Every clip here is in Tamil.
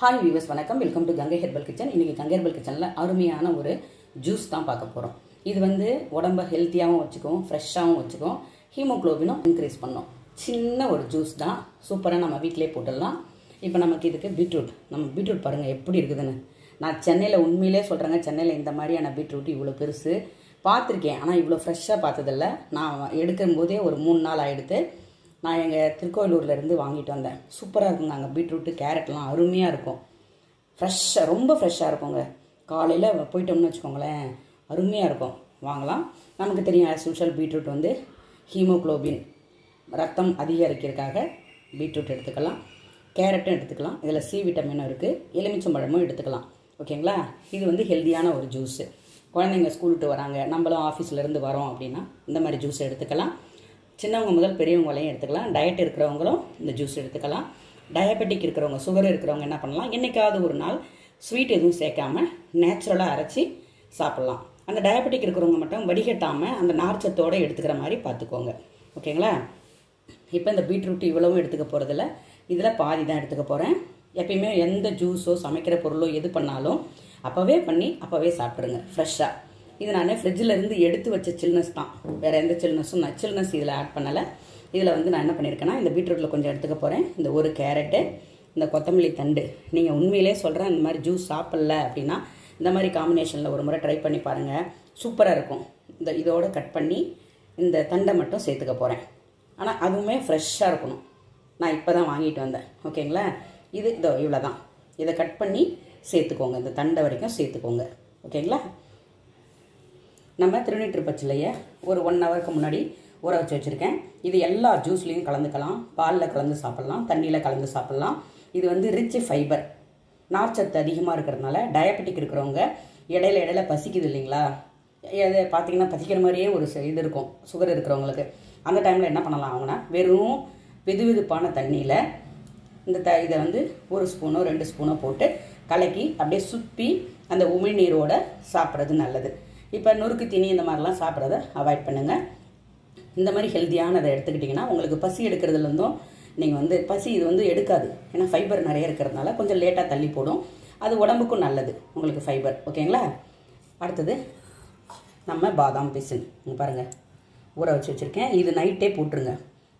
ஹாய் வியூவர்ஸ் வணக்கம். Welcome to Gangai herbal kitchen இன்னைக்கு கங்கை ஹெர்பல் கிச்சனில் அருமையான ஒரு ஜூஸ் தான் பார்க்க போகிறோம் இது வந்து உடம்ப ஹெல்த்தியாகவும் வச்சுக்கும் ஃப்ரெஷ்ஷாகவும் வச்சுக்கும். ஹீமோக்ளோபினும் இன்க்ரீஸ் பண்ணும். சின்ன ஒரு ஜூஸ் தான். சூப்பராக நம்ம வீட்டிலே போட்டுடலாம். இப்போ நமக்கு இதுக்கு பீட்ரூட் நம்ம பீட்ரூட் பாருங்கள் எப்படி இருக்குதுன்னு. நான் சென்னையில் உண்மையிலே சொல்கிறேங்க சென்னையில் இந்த மாதிரியான பீட்ரூட் இவ்வளோ பெருசு. பார்த்துருக்கேன் ஆனால் இவ்வளோ ஃப்ரெஷ்ஷாக பார்த்ததில்ல. நான் எடுக்கும் போதே ஒரு மூணு நாள் ஆகிடுது நான் எங்கள் திருக்கோயிலூர்லேருந்து வாங்கிட்டு வந்தேன். சூப்பராக இருக்குங்க அங்கே பீட்ரூட்டு கேரட்லாம் அருமையாக இருக்கும். ஃப்ரெஷ்ஷாக ரொம்ப ஃப்ரெஷ்ஷாக இருக்குங்க காலையில் போயிட்டோம்னு வச்சுக்கோங்களேன். அருமையாக இருக்கும். வாங்கலாம். நமக்கு தெரியும் ஆஸ் யூஷுவல் பீட்ரூட் வந்து ஹீமோக்ளோபின் ரத்தம் அதிகரிக்கிறதுக்காக பீட்ரூட் எடுத்துக்கலாம். கேரட்டும் எடுத்துக்கலாம். இதில் சி விட்டமினும் இருக்குது எலுமிச்சம்பழமும் எடுத்துக்கலாம். ஓகேங்களா? இது வந்து ஹெல்தியான ஒரு ஜூஸு குழந்தைங்க ஸ்கூல் விட்டு வராங்க. நம்மளும் ஆஃபீஸ்லேருந்து வரோம் அப்படின்னா இந்த மாதிரி ஜூஸ் எடுத்துக்கலாம். சின்னவங்க முதல் பெரியவங்க வரையும் எடுத்துக்கலாம். டயட் இருக்கிறவங்களும் இந்த ஜூஸ் எடுத்துக்கலாம். டயபெட்டிக் இருக்கிறவங்க சுகர் இருக்கிறவங்க என்ன பண்ணலாம்? என்றைக்காவது ஒரு நாள் ஸ்வீட் எதுவும் சேர்க்காம நேச்சுரலாக அரைச்சி சாப்பிட்லாம். அந்த டயபெட்டிக் இருக்கிறவங்க மட்டும் வடிகட்டாமல் அந்த நார்ச்சத்தோடு எடுத்துக்கிற மாதிரி பார்த்துக்கோங்க. ஓகேங்களா? இப்போ இந்த பீட்ரூட் இவ்வளவும் எடுத்துக்க போகிறதில்ல இதில் பாதி தான் எடுத்துக்க போகிறேன் எப்பயுமே எந்த ஜூஸோ சமைக்கிற பொருளோ எது பண்ணாலும் அப்போவே பண்ணி அப்போவே சாப்பிட்ருங்க ஃப்ரெஷ்ஷாக இது நான் ஃப்ரிட்ஜில் இருந்து எடுத்து வச்ச சில்னஸ் தான். வேறு எந்த சில்னஸும் நான் சில்னஸ் இதில் ஆட் பண்ணலை. இதில் வந்து நான் என்ன பண்ணியிருக்கேன்னா இந்த பீட்ரூட்டில் கொஞ்சம் எடுத்துக்க போகிறேன் இந்த ஒரு கேரட்டு இந்த கொத்தமல்லி தண்டு. நீங்கள் உண்மையிலே சொல்கிறேன் இந்த மாதிரி ஜூஸ் சாப்பிட்ல அப்படின்னா இந்த மாதிரி காம்பினேஷனில் ஒரு முறை ட்ரை பண்ணி பாருங்கள் சூப்பராக இருக்கும். இந்த இதோட கட் பண்ணி இந்த தண்டை மட்டும் சேர்த்துக்க போகிறேன் ஆனால் அதுவுமே ஃப்ரெஷ்ஷாக இருக்கணும். நான் இப்போ தான் வாங்கிட்டு வந்தேன். ஓகேங்களா? இது இதோ இவ்வளோ தான் இதை கட் பண்ணி சேர்த்துக்கோங்க. இந்த தண்டை வரைக்கும் சேர்த்துக்கோங்க. ஓகேங்களா? நம்ம திருநீற்று பச்சிலையை ஒரு ஒன் ஹவருக்கு முன்னாடி ஊற வச்சு வச்சுருக்கேன். இது எல்லா ஜூஸ்லேயும் கலந்துக்கலாம். பாலில் கலந்து சாப்பிட்லாம். தண்ணியில் கலந்து சாப்பிட்லாம். இது வந்து ரிச் ஃபைபர் நார்ச்சத்து அதிகமாக இருக்கிறதுனால டயபெட்டிக் இருக்கிறவங்க இடையில இடையில பசிக்குது இல்லைங்களா? அது பார்த்தீங்கன்னா பசிக்கிற மாதிரியே ஒரு இது இருக்கும். சுகர் இருக்கிறவங்களுக்கு. அந்த டைமில் என்ன பண்ணலாம் அவங்கன்னா வெறும் வெது வெதுப்பான தண்ணியில் இந்த த இதை வந்து ஒரு ஸ்பூனோ ரெண்டு ஸ்பூனோ போட்டு கலக்கி அப்படியே சுப்பி அந்த உமிழ்நீரோட சாப்பிட்றது நல்லது. இப்போ நொறுக்கு தீனி இந்த மாதிரிலாம் சாப்பிட்றத அவாய்ட் பண்ணுங்கள் இந்த மாதிரி ஹெல்த்தியானதை எடுத்துக்கிட்டிங்கன்னா உங்களுக்கு பசி எடுக்கிறதுலேருந்தும் நீங்கள் வந்து பசி இது வந்து எடுக்காது. ஏன்னா ஃபைபர் நிறைய இருக்கிறதுனால கொஞ்சம் லேட்டாக தள்ளி போடும். அது உடம்புக்கும் நல்லது உங்களுக்கு ஃபைபர் ஓகேங்களா? அடுத்தது நம்ம பாதாம் பிசின். பாருங்கள் ஊற வச்சு வச்சுருக்கேன். இது நைட்டே போட்டுருங்க.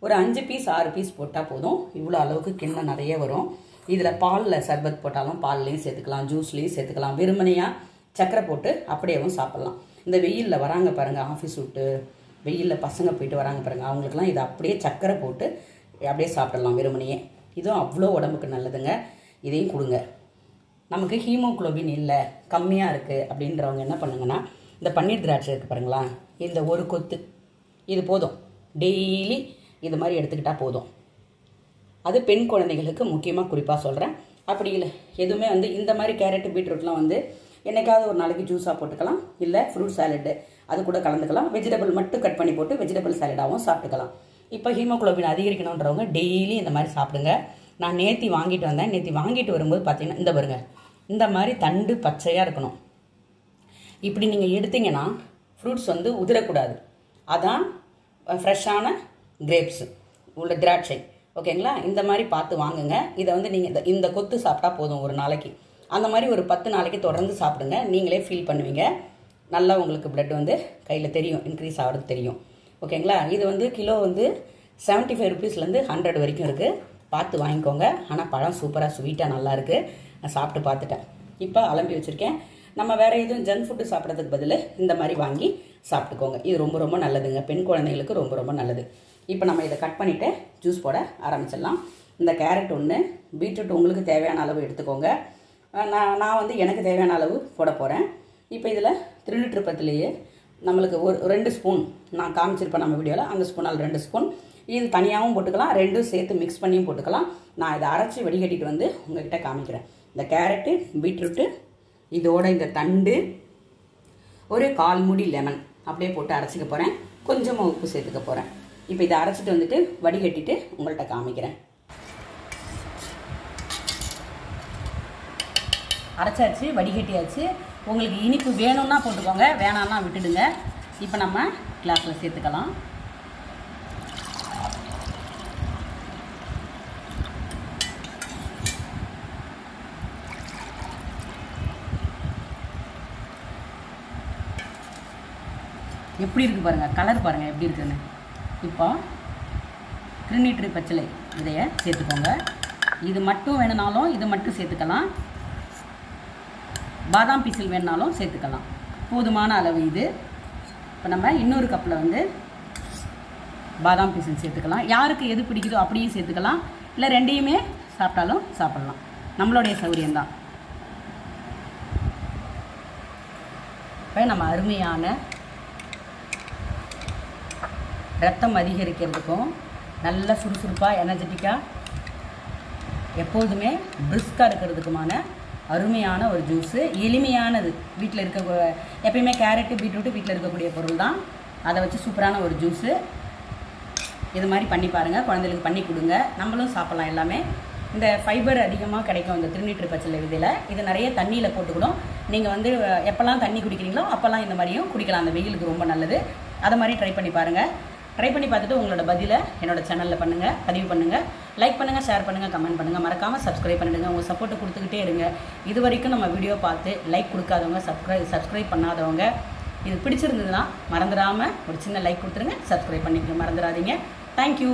ஒரு அஞ்சு பீஸ் ஆறு பீஸ் போட்டால் போதும். இவ்வளோ அளவுக்கு கிண்ணம் நிறைய வரும். இதில் பாலில் சர்பத் போட்டாலும் பால்லையும் சேர்த்துக்கலாம் ஜூஸ்லேயும் சேர்த்துக்கலாம். வெறுமனையாக சக்கரை போட்டு அப்படியேவும் சாப்பிட்லாம். இந்த வெயிலில் வராங்க பாருங்கள் ஆஃபீஸ் விட்டு. வெயிலில் பசங்க போயிட்டு வராங்க பாருங்கள் அவங்களுக்குலாம் இதை அப்படியே சக்கரை போட்டு அப்படியே சாப்பிடலாம் வெறுமனையே இதுவும் அவ்வளோ உடம்புக்கு நல்லதுங்க. இதையும் கொடுங்க. நமக்கு ஹீமோகுளோபின் இல்லை கம்மியாக இருக்குது அப்படின்றவங்க என்ன பண்ணுங்கன்னா இந்த பன்னீர் திராட்சை இருக்குது பாருங்களா இந்த ஒரு கொத்து இது போதும். டெய்லி இது மாதிரி எடுத்துக்கிட்டால் போதும். அது பெண் குழந்தைகளுக்கு முக்கியமாக குறிப்பாக சொல்கிறேன் அப்படி இல்லை எதுவுமே வந்து இந்த மாதிரி கேரட் பீட்ரூட்லாம் வந்து என்னைக்காவது ஒரு நாளைக்கு ஜூஸாக போட்டுக்கலாம். இல்லை ஃப்ரூட் சாலட்டு அது கூட கலந்துக்கலாம். வெஜிடபிள் மட்டும் கட் பண்ணி போட்டு வெஜிடபிள் சாலடாகவும் சாப்பிட்டுக்கலாம். இப்போ ஹீமோக்ளோபின் அதிகரிக்கணுன்றவங்க டெய்லி இந்த மாதிரி சாப்பிடுங்க. நான் நேத்தி வாங்கிட்டு வந்தேன். நேத்தி வாங்கிட்டு வரும்போது பார்த்தீங்கன்னா இந்த பாருங்க இந்த மாதிரி தண்டு பச்சையாக இருக்கணும். இப்படி நீங்கள் எடுத்தீங்கன்னா ஃப்ரூட்ஸ் வந்து உதிரக்கூடாது. அதான் ஃப்ரெஷ்ஷான கிரேப்ஸு உள்ள திராட்சை. ஓகேங்களா இந்த மாதிரி பார்த்து வாங்குங்க. இதை வந்து நீங்கள் இந்த கொத்து சாப்பிட்டா போதும் ஒரு நாளைக்கு. அந்த மாதிரி ஒரு பத்து நாளைக்கு தொடர்ந்து சாப்பிடுங்க. நீங்களே ஃபீல் பண்ணுவீங்க. நல்லா உங்களுக்கு ப்ளட் வந்து கையில் தெரியும் இன்க்ரீஸ் ஆகிறது தெரியும். ஓகேங்களா இது வந்து கிலோ வந்து செவன்ட்டி ஃபைவ் ருபீஸ்லேருந்து ஹண்ட்ரட் வரைக்கும் இருக்குது பார்த்து வாங்கிக்கோங்க. ஆனால் பழம் சூப்பராக ஸ்வீட்டாக நல்லா இருக்குது நான் சாப்பிட்டு பார்த்துட்டேன். இப்போ அலம்பி வச்சுருக்கேன். நம்ம வேறு எதுவும் ஜங்க் ஃபுட்டு சாப்பிட்றதுக்கு பதில் இந்த மாதிரி வாங்கி சாப்பிட்டுக்கோங்க. இது ரொம்ப ரொம்ப நல்லதுங்க. பெண் குழந்தைகளுக்கு ரொம்ப ரொம்ப நல்லது. இப்போ நம்ம இதை கட் பண்ணிவிட்டு ஜூஸ் போட ஆரம்பிச்சிடலாம். இந்த கேரட் ஒன்று பீட்ரூட் உங்களுக்கு தேவையான அளவு எடுத்துக்கோங்க. நான் நான் வந்து எனக்கு தேவையான அளவு போட போகிறேன் இப்போ இதில் திருநூற்றுப்பத்துலேயே நம்மளுக்கு ஒரு ரெண்டு ஸ்பூன் நான் காமிச்சிருப்பேன் நம்ம வீடியோவில் அந்த ஸ்பூனால் ரெண்டு ஸ்பூன். இது தனியாகவும் போட்டுக்கலாம் ரெண்டும் சேர்த்து மிக்ஸ் பண்ணியும் போட்டுக்கலாம். நான் இதை அரைச்சி வடிகட்டிட்டு வந்து உங்ககிட்ட காமிக்கிறேன். இந்த கேரட்டு பீட்ரூட்டு இதோட இந்த தண்டு ஒரு கால் முடி லெமன் அப்படியே போட்டு அரைச்சிக்க போகிறேன் கொஞ்சமாக உப்பு சேர்த்துக்க போகிறேன் இப்போ இதை அரைச்சிட்டு வந்துட்டு வடிகட்டிட்டு உங்கள்கிட்ட காமிக்கிறேன். அரைச்சாச்சு வடிகட்டியாச்சு. உங்களுக்கு இனிப்பு வேணும்னா போட்டுக்கோங்க வேணாம்னா விட்டுடுங்க. இப்போ நம்ம கிளாஸில் சேர்த்துக்கலாம். எப்படி இருக்குது பாருங்கள் கலர் பாருங்கள் எப்படி இருக்குதுன்னு இப்போ கிருநீற்று பச்சிலை இதைய சேர்த்துக்கோங்க. இது மட்டும் வேணுனாலும் இது மட்டும் சேர்த்துக்கலாம். பாதாம் பீசில் வேணுனாலும் சேர்த்துக்கலாம். போதுமான அளவு இது. இப்போ நம்ம இன்னொரு கப்பில் வந்து பாதாம் பீசல் சேர்த்துக்கலாம். யாருக்கு எது பிடிக்குதோ அப்படியும் சேர்த்துக்கலாம். இல்லை ரெண்டையுமே சாப்பிட்டாலும் சாப்பிட்லாம். நம்மளுடைய சௌரியம்தான். இப்போ நம்ம அருமையான ரத்தம் அதிகரிக்கிறதுக்கும் நல்ல சுறுசுறுப்பாக எனர்ஜெட்டிக்காக எப்போதுமே பிரிஸ்காக இருக்கிறதுக்குமான அருமையான ஒரு ஜூஸு. எளிமையானது. வீட்டில் இருக்க எப்பயுமே கேரட்டு பீட்ரூட்டு வீட்டில் இருக்கக்கூடிய பொருள் தான். அதை வச்சு சூப்பரான ஒரு ஜூஸு. இது மாதிரி பண்ணி பாருங்கள் குழந்தைகளுக்கு பண்ணி கொடுங்க. நம்மளும் சாப்பிட்லாம் எல்லாமே. இந்த ஃபைபர் அதிகமாக கிடைக்கும் இந்த திருநீற்று பச்சளை விதையில். இது நிறைய தண்ணியில் போட்டுக்கணும் நீங்கள் வந்து எப்போல்லாம் தண்ணி குடிக்கிறீங்களோ அப்போல்லாம் இந்த மாதிரியும் குடிக்கலாம். அந்த வெயிலுக்கு ரொம்ப நல்லது. அதை மாதிரி ட்ரை பண்ணி பாருங்கள் ட்ரை பண்ணி பார்த்துட்டு உங்களோட பதிலை என்னோட சேனலில் பண்ணுங்கள் பதிவு பண்ணுங்கள் லைக் பண்ணுங்கள் ஷேர் பண்ணுங்கள் கமெண்ட் பண்ணுங்கள் மறக்காமல் சப்ஸ்கிரைப் பண்ணிடுங்க. உங்கள் சப்போர்ட்டை கொடுத்துக்கிட்டே இருங்க. இது வரைக்கும் நம்ம வீடியோ பார்த்து லைக் கொடுக்காதவங்க சப்ஸ்கிரைப் சப்ஸ்கிரைப் பண்ணாதவங்க இது பிடிச்சிருந்ததுன்னா மறந்துடாமல் ஒரு சின்ன லைக் கொடுத்துருங்க சப்ஸ்கிரைப் பண்ணிக்க மறந்துடாதீங்க. தேங்க்யூ